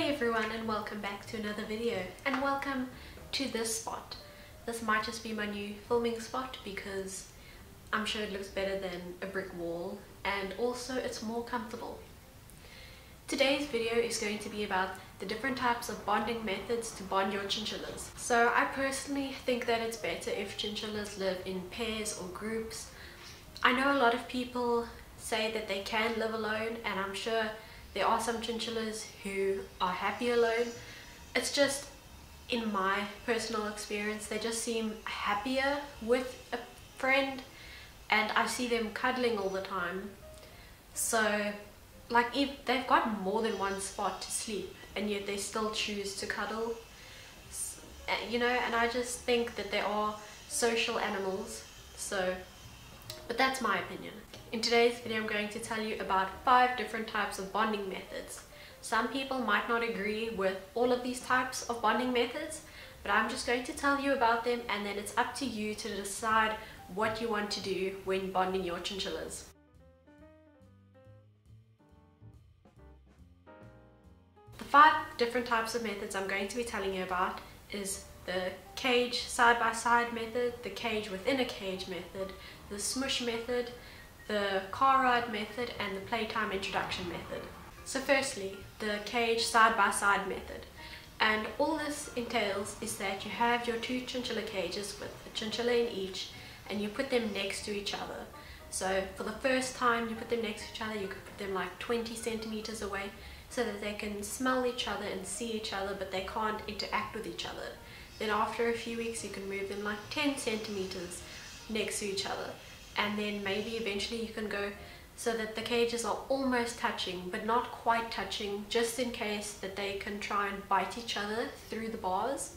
Hey everyone and welcome back to another video and welcome to this spot. This might just be my new filming spot because I'm sure it looks better than a brick wall and also it's more comfortable. Today's video is going to be about the different types of bonding methods to bond your chinchillas. So I personally think that it's better if chinchillas live in pairs or groups. I know a lot of people say that they can live alone and I'm sure there are some chinchillas who are happy alone. It's just, in my personal experience, they just seem happier with a friend and I see them cuddling all the time. So, like, if they've got more than one spot to sleep and yet they still choose to cuddle, uh, you know, and I just think that they are social animals. So, but that's my opinion. In today's video I'm going to tell you about five different types of bonding methods. Some people might not agree with all of these types of bonding methods, but I'm just going to tell you about them and then it's up to you to decide what you want to do when bonding your chinchillas. The five different types of methods I'm going to be telling you about is the cage side-by-side -side method, the cage within a cage method, the smush method, the car ride method and the playtime introduction method. So firstly, the cage side-by-side -side method. And all this entails is that you have your two chinchilla cages with a chinchilla in each and you put them next to each other. So for the first time you put them next to each other, you could put them like 20 centimeters away so that they can smell each other and see each other but they can't interact with each other. Then after a few weeks you can move them like 10 centimeters next to each other and then maybe eventually you can go so that the cages are almost touching but not quite touching just in case that they can try and bite each other through the bars.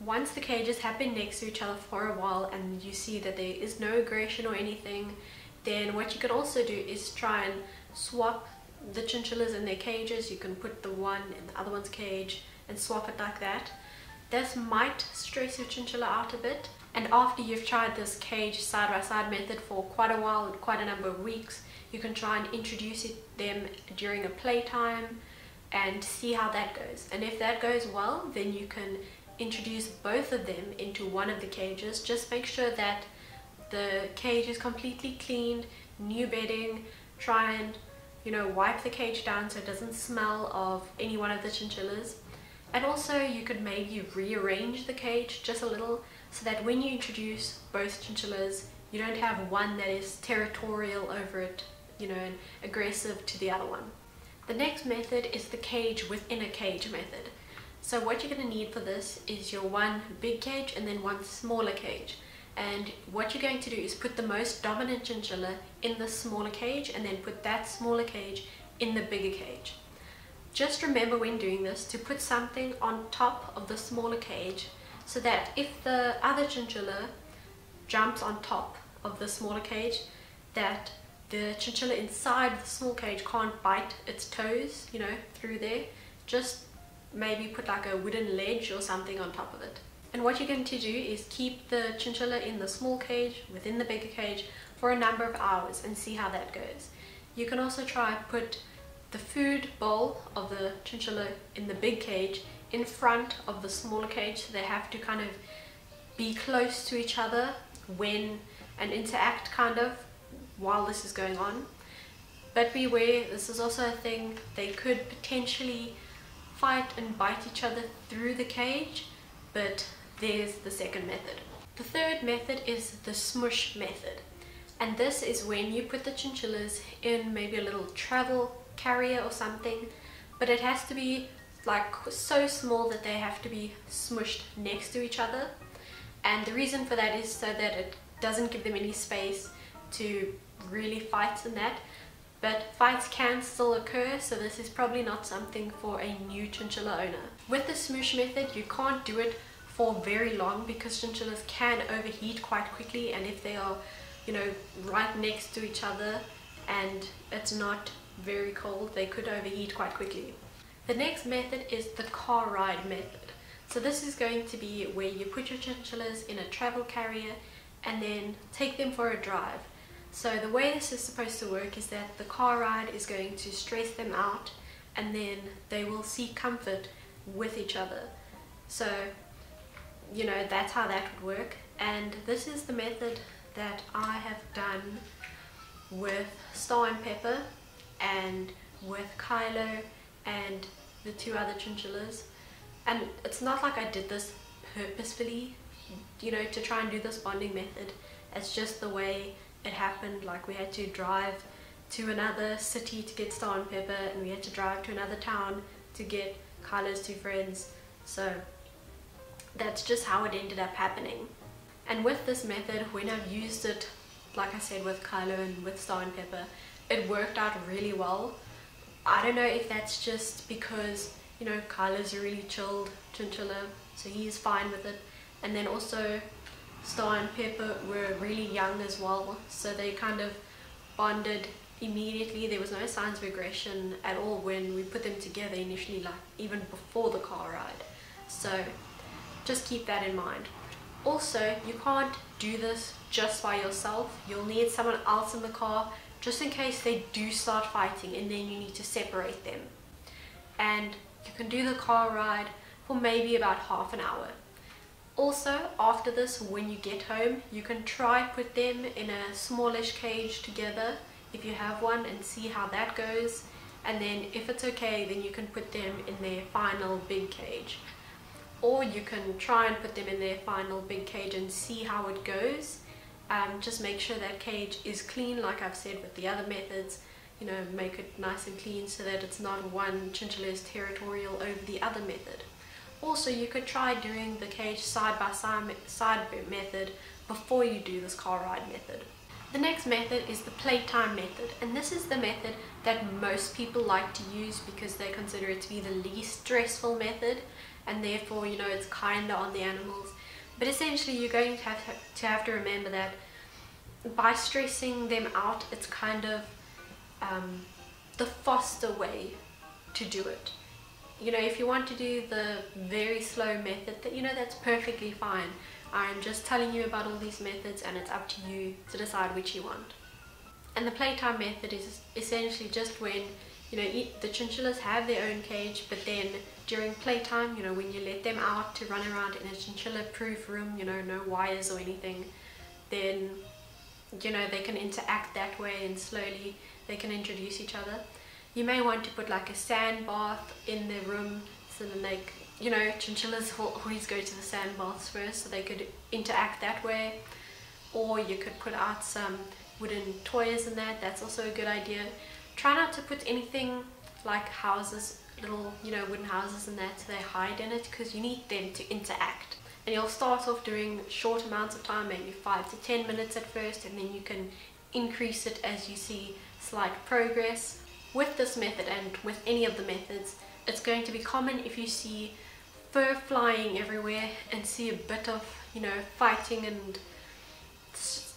Once the cages have been next to each other for a while and you see that there is no aggression or anything then what you can also do is try and swap the chinchillas in their cages. You can put the one in the other one's cage and swap it like that. This might stress your chinchilla out a bit and after you've tried this cage side-by-side -side method for quite a while, quite a number of weeks, you can try and introduce it, them during a playtime and see how that goes. And if that goes well, then you can introduce both of them into one of the cages. Just make sure that the cage is completely cleaned, new bedding, try and you know wipe the cage down so it doesn't smell of any one of the chinchillas. And also you could maybe rearrange the cage just a little so that when you introduce both chinchillas you don't have one that is territorial over it you know and aggressive to the other one. The next method is the cage within a cage method. So what you're going to need for this is your one big cage and then one smaller cage. And what you're going to do is put the most dominant chinchilla in the smaller cage and then put that smaller cage in the bigger cage. Just remember when doing this to put something on top of the smaller cage so that if the other chinchilla jumps on top of the smaller cage that the chinchilla inside the small cage can't bite its toes you know through there. Just maybe put like a wooden ledge or something on top of it. And what you're going to do is keep the chinchilla in the small cage within the bigger cage for a number of hours and see how that goes. You can also try put the food bowl of the chinchilla in the big cage in front of the smaller cage so they have to kind of be close to each other when and interact kind of while this is going on. But beware this is also a thing they could potentially fight and bite each other through the cage but there's the second method. The third method is the smush method. And this is when you put the chinchillas in maybe a little travel carrier or something but it has to be like so small that they have to be smushed next to each other and the reason for that is so that it doesn't give them any space to really fight in that but fights can still occur so this is probably not something for a new chinchilla owner. With the smush method you can't do it for very long because chinchillas can overheat quite quickly and if they are you know right next to each other and it's not very cold they could overheat quite quickly. The next method is the car ride method. So this is going to be where you put your chinchillas in a travel carrier and then take them for a drive. So the way this is supposed to work is that the car ride is going to stress them out and then they will seek comfort with each other. So, you know, that's how that would work. And this is the method that I have done with Star and Pepper and with Kylo and the two other chinchillas. And it's not like I did this purposefully, you know, to try and do this bonding method. It's just the way it happened. Like we had to drive to another city to get Star and Pepper and we had to drive to another town to get Kylo's two friends. So that's just how it ended up happening. And with this method, when I've used it, like I said, with Kylo and with Star and Pepper, it worked out really well. I don't know if that's just because, you know, Kylo's a really chilled chinchilla, so he's fine with it. And then also, Star and Pepper were really young as well, so they kind of bonded immediately. There was no signs of aggression at all when we put them together initially, like even before the car ride. So just keep that in mind. Also, you can't do this just by yourself. You'll need someone else in the car just in case they do start fighting and then you need to separate them. And you can do the car ride for maybe about half an hour. Also, after this, when you get home, you can try put them in a smallish cage together if you have one and see how that goes. And then if it's okay, then you can put them in their final big cage or you can try and put them in their final big cage and see how it goes. Um, just make sure that cage is clean like I've said with the other methods you know make it nice and clean so that it's not one chinchilla is territorial over the other method. Also you could try doing the cage side by side, side method before you do this car ride method. The next method is the playtime method and this is the method that most people like to use because they consider it to be the least stressful method and therefore you know it's kinder on the animals. But essentially you're going to have to have to remember that by stressing them out it's kind of um, the faster way to do it. You know if you want to do the very slow method that you know that's perfectly fine. I'm just telling you about all these methods and it's up to you to decide which you want. And the playtime method is essentially just when you know the chinchillas have their own cage but then during playtime, you know, when you let them out to run around in a chinchilla proof room, you know, no wires or anything, then, you know, they can interact that way and slowly they can introduce each other. You may want to put like a sand bath in the room so then they, you know, chinchillas always go to the sand baths first so they could interact that way. Or you could put out some wooden toys in that, that's also a good idea. Try not to put anything like houses little, you know, wooden houses and that so they hide in it because you need them to interact. And you'll start off doing short amounts of time, maybe 5 to 10 minutes at first, and then you can increase it as you see slight progress. With this method and with any of the methods, it's going to be common if you see fur flying everywhere and see a bit of, you know, fighting and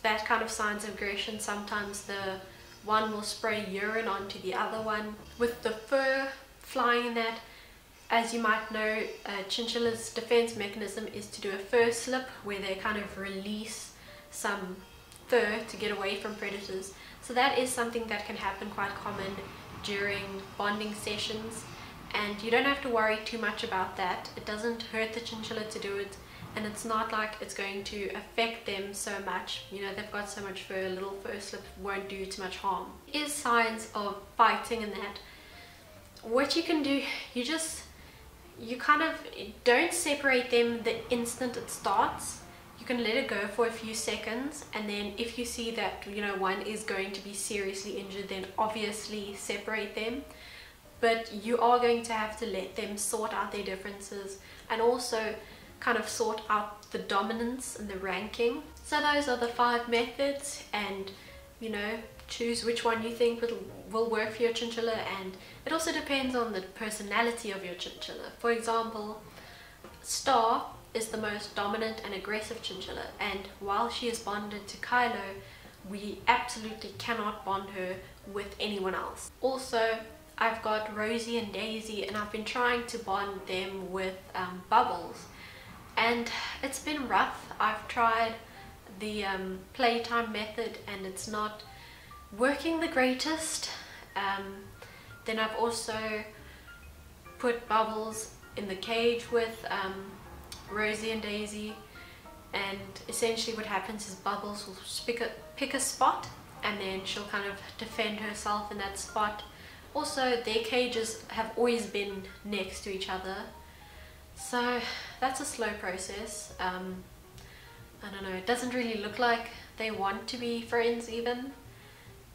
that kind of signs of aggression. Sometimes the one will spray urine onto the other one. With the fur flying in that. As you might know, a chinchilla's defense mechanism is to do a fur slip where they kind of release some fur to get away from predators. So that is something that can happen quite common during bonding sessions and you don't have to worry too much about that. It doesn't hurt the chinchilla to do it and it's not like it's going to affect them so much. You know, they've got so much fur, a little fur slip won't do too much harm. Is signs of fighting and that what you can do, you just, you kind of don't separate them the instant it starts. You can let it go for a few seconds and then if you see that, you know, one is going to be seriously injured, then obviously separate them. But you are going to have to let them sort out their differences and also kind of sort out the dominance and the ranking. So those are the five methods and, you know, choose which one you think will, will work for your chinchilla and it also depends on the personality of your chinchilla. For example, Star is the most dominant and aggressive chinchilla and while she is bonded to Kylo, we absolutely cannot bond her with anyone else. Also, I've got Rosie and Daisy and I've been trying to bond them with um, Bubbles and it's been rough. I've tried the um, playtime method and it's not working the greatest. Um, then I've also put Bubbles in the cage with um, Rosie and Daisy and essentially what happens is Bubbles will pick a, pick a spot and then she'll kind of defend herself in that spot. Also their cages have always been next to each other so that's a slow process. Um, I don't know, it doesn't really look like they want to be friends even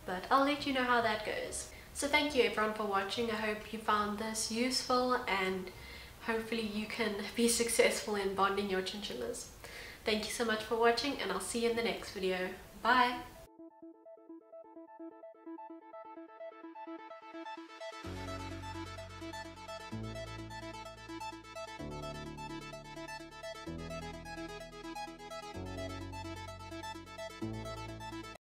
but I'll let you know how that goes. So thank you everyone for watching. I hope you found this useful and hopefully you can be successful in bonding your chinchillas. Thank you so much for watching and I'll see you in the next video. Bye!